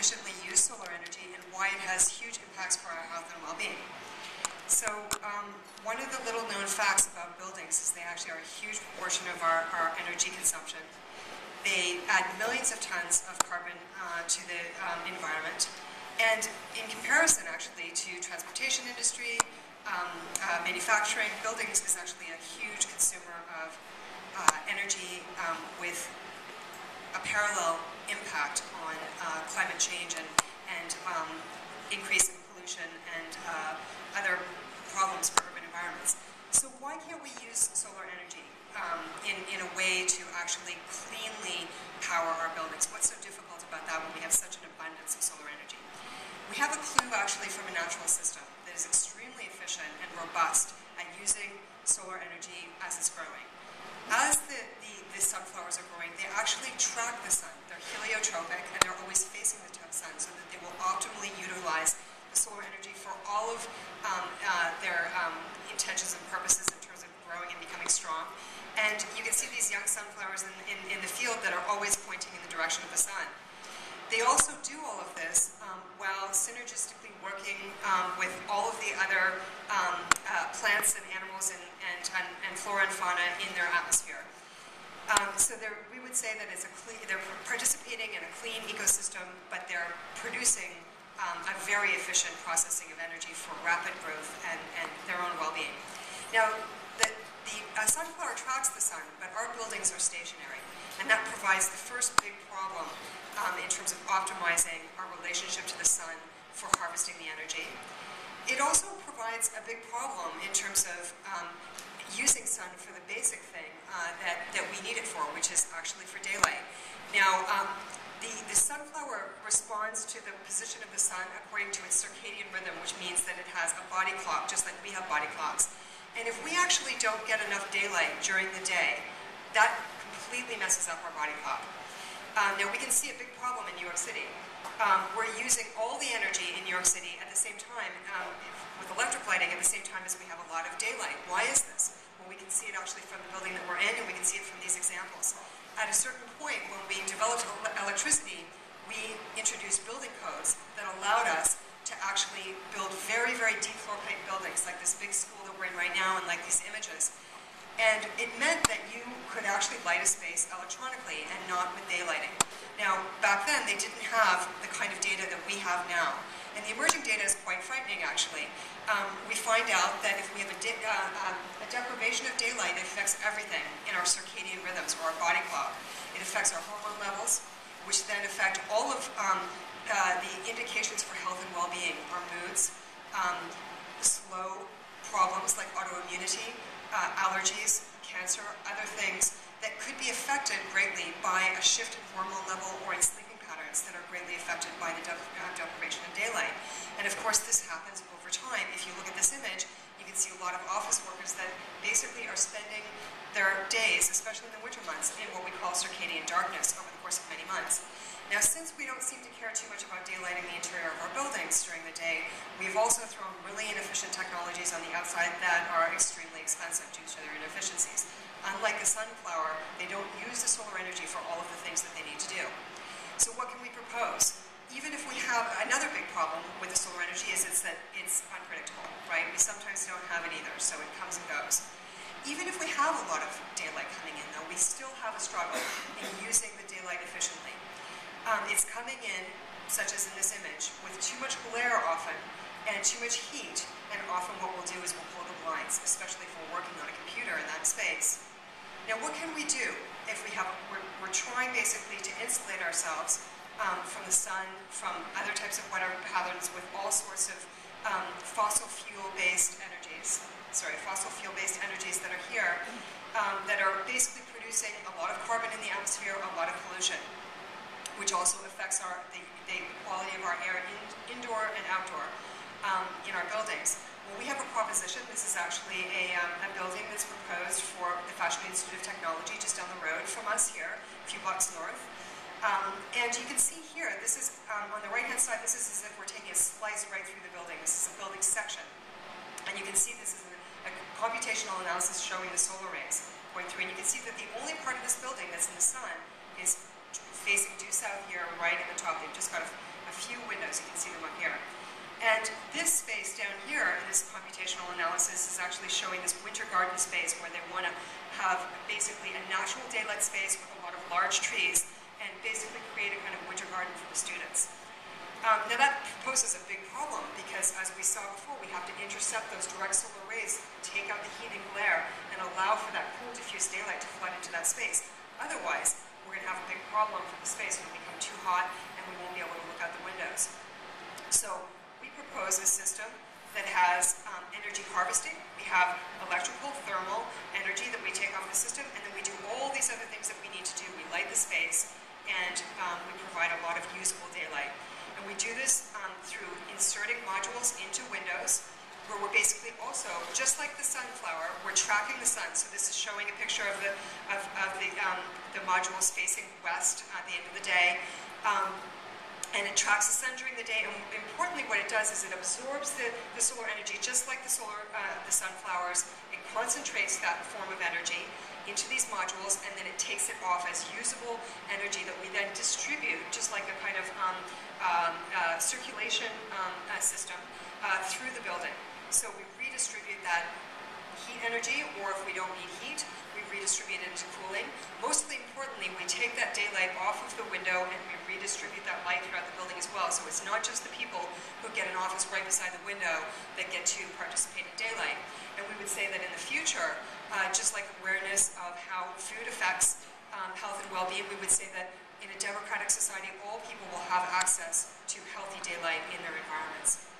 efficiently use solar energy and why it has huge impacts for our health and well-being. So um, one of the little known facts about buildings is they actually are a huge proportion of our, our energy consumption. They add millions of tons of carbon uh, to the um, environment. And in comparison, actually, to transportation industry, um, uh, manufacturing, buildings is actually a huge consumer of uh, energy um, with a parallel impact on uh, climate change and, and um, increase in pollution and uh, other problems for urban environments. So why can't we use solar energy um, in, in a way to actually cleanly power our buildings? What's so difficult about that when we have such an abundance of solar energy? We have a clue actually from a natural system that is extremely efficient and robust at using solar energy as it's growing. As the, the, the sunflowers are growing, they actually track the sun. They're heliotropic and they're always facing the sun so that they will optimally utilize the solar energy for all of um, uh, their um, intentions and purposes in terms of growing and becoming strong. And you can see these young sunflowers in, in, in the field that are always pointing in the direction of the sun. They also do all of this um, while synergistically working um, with all of the other um, uh, plants and animals and, and, and, flora and fauna in their atmosphere. Um, so we would say that it's a clean, they're participating in a clean ecosystem, but they're producing um, a very efficient processing of energy for rapid growth and, and their own well-being. Now, the, the uh, sunflower tracks the sun, but our buildings are stationary, and that provides the first big problem um, in terms of optimizing our relationship to the sun for harvesting the energy. It also provides a big problem in terms of um, using sun for the basic thing uh, that, that we need it for, which is actually for daylight. Now, um, the, the sunflower responds to the position of the sun according to its circadian rhythm, which means that it has a body clock, just like we have body clocks. And if we actually don't get enough daylight during the day, that completely messes up our body clock. Um, now, we can see a big problem in New York City. Um, we're using all the energy in New York City at the same time, um, with electric lighting, at the same time as we have a lot of daylight. Why is this? Well, we can see it actually from the building that we're in, and we can see it from these examples at a certain point when we developed electricity, we introduced building codes that allowed us to actually build very, very deep floor plate buildings, like this big school that we're in right now and like these images. And it meant that you could actually light a space electronically and not with daylighting. Now, back then, they didn't have the kind of data that we have now. And the emerging data is quite frightening, actually. Um, we find out that if we have a, uh, um, a, deprivation of daylight, it affects everything in our circadian rhythms or our body clock. It affects our hormone levels, which then affect all of um, uh, the indications for health and well-being, our moods, um, slow problems like autoimmunity, uh, allergies, cancer, other things that could be affected by a shift in hormone level or in sleeping patterns that are greatly affected by the deprivation of daylight. And of course, this happens over time. If you look at this image, you can see a lot of office workers that basically are spending their days, especially in the winter months, in what we call circadian darkness over the course of many months. Now, since we don't seem to care too much about daylighting the interior of our buildings during the day, we've also thrown really inefficient technologies on the outside that are extremely expensive due to their inefficiencies. Unlike the sunflower, they don't use the solar energy for all of the things that they need to do. So what can we propose? Even if we have another big problem with the solar energy is it's that it's unpredictable, right? We sometimes don't have it either, so it comes and goes. Even if we have a lot of daylight coming in, though, we still have a struggle in using the daylight efficiently. Um, it's coming in, such as in this image, with too much glare often and too much heat, and often what we'll do is we'll pull the blinds, especially if we're working on a computer in that space. Now, what can we do if we have, we're, we're trying basically to insulate ourselves um, from the sun, from other types of weather patterns with all sorts of um, fossil fuel-based energies, sorry, fossil fuel-based energies that are here, um, that are basically producing a lot of carbon in the atmosphere, a lot of pollution, which also affects our, the, the quality of our air in, indoor and outdoor um, in our buildings. We have a proposition. This is actually a, um, a building that's proposed for the Fashion Institute of Technology just down the road from us here, a few blocks north. Um, and you can see here, this is um, on the right-hand side, this is as if we're taking a slice right through the building. This is a building section. And you can see this is a, a computational analysis showing the solar rays going through. And you can see that the only part of this building that's in the sun is facing due south here, right at the top. They've just got a a few windows. You can see them up here. And this space down here in this computational analysis is actually showing this winter garden space where they want to have basically a natural daylight space with a lot of large trees and basically create a kind of winter garden for the students. Um, now that poses a big problem because as we saw before, we have to intercept those direct solar rays, take out the heat and glare, and allow for that cool diffuse daylight to flood into that space. Otherwise, we're going to have a big problem for the space. It'll become too hot and we won't be able to look out the windows. So propose a system that has um, energy harvesting. We have electrical, thermal energy that we take off the system, and then we do all these other things that we need to do. We light the space, and um, we provide a lot of usable daylight. And we do this um, through inserting modules into windows, where we're basically also, just like the sunflower, we're tracking the sun. So this is showing a picture of the, of, of the, um, the modules facing west at the end of the day. Um, and the sun during the day. And importantly, what it does is it absorbs the, the solar energy, just like the solar, uh, the sunflowers. It concentrates that form of energy into these modules, and then it takes it off as usable energy that we then distribute, just like a kind of um, um, uh, circulation um, uh, system uh, through the building. So we redistribute that heat energy, or if we don't need heat, we redistribute it into cooling. Mostly importantly, we take that daylight off of the window and we redistribute that light throughout the building as well. So it's not just the people who get an office right beside the window that get to participate in daylight. And we would say that in the future, uh, just like awareness of how food affects um, health and well-being, we would say that in a democratic society, all people will have access to healthy daylight in their environments.